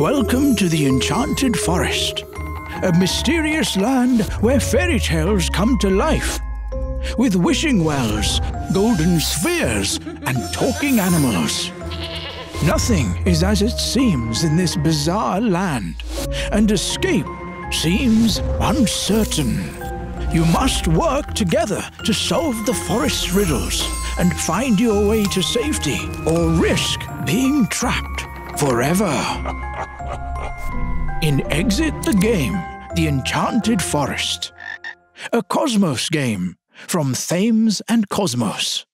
Welcome to the Enchanted Forest, a mysterious land where fairy tales come to life. With wishing wells, golden spheres, and talking animals. Nothing is as it seems in this bizarre land, and escape seems uncertain. You must work together to solve the forest's riddles and find your way to safety or risk being trapped forever. In Exit the Game, The Enchanted Forest. A Kosmos game from Thames and Kosmos.